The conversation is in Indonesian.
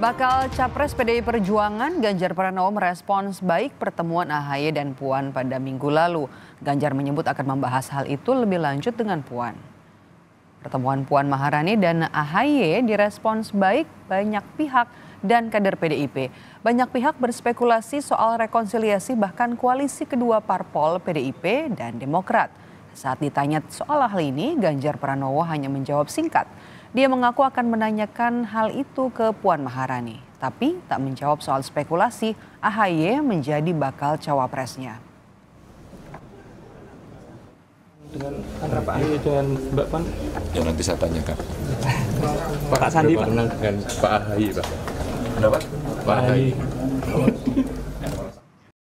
Bakal Capres PDI Perjuangan, Ganjar Pranowo merespons baik pertemuan AHY dan Puan pada minggu lalu. Ganjar menyebut akan membahas hal itu lebih lanjut dengan Puan. Pertemuan Puan Maharani dan AHY direspons baik banyak pihak dan kader PDIP. Banyak pihak berspekulasi soal rekonsiliasi bahkan koalisi kedua parpol PDIP dan Demokrat. Saat ditanya soal hal ini, Ganjar Pranowo hanya menjawab singkat. Dia mengaku akan menanyakan hal itu ke Puan Maharani, tapi tak menjawab soal spekulasi AHY menjadi bakal cawapresnya. dengan antara Pak Ahy dengan Mbak Puan Ya nanti saya tanyakan. Pak Sandi Pak dengan Pak Ahy, Pak. Pendapat? Pak Ahy.